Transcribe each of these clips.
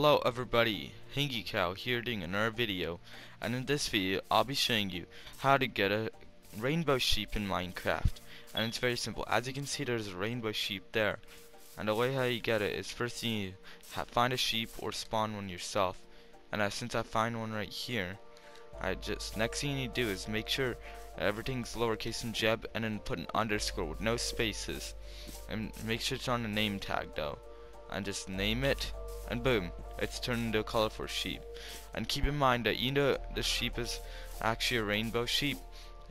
Hello everybody, HangeyCow here doing another video. And in this video I'll be showing you how to get a rainbow sheep in Minecraft. And it's very simple. As you can see there's a rainbow sheep there. And the way how you get it is first you find a sheep or spawn one yourself. And uh, since I find one right here I just next thing you need to do is make sure everything's lowercase and jeb and then put an underscore with no spaces. And make sure it's on the name tag though. And just name it and boom it's turned into a colorful sheep. And keep in mind that you know the sheep is actually a rainbow sheep.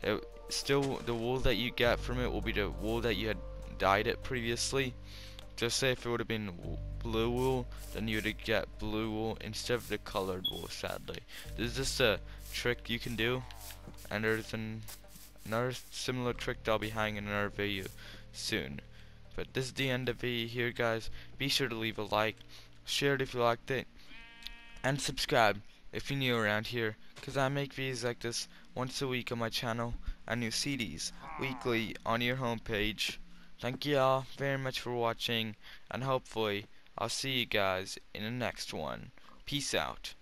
It, still the wool that you get from it will be the wool that you had dyed it previously. Just say if it would have been blue wool then you would get blue wool instead of the colored wool sadly. This is just a trick you can do and there's an, another similar trick that I'll be hanging in another video soon. But this is the end of the video here guys. Be sure to leave a like share it if you liked it, and subscribe if you're new around here, because I make videos like this once a week on my channel, and new CDs weekly on your homepage. Thank you all very much for watching, and hopefully I'll see you guys in the next one. Peace out.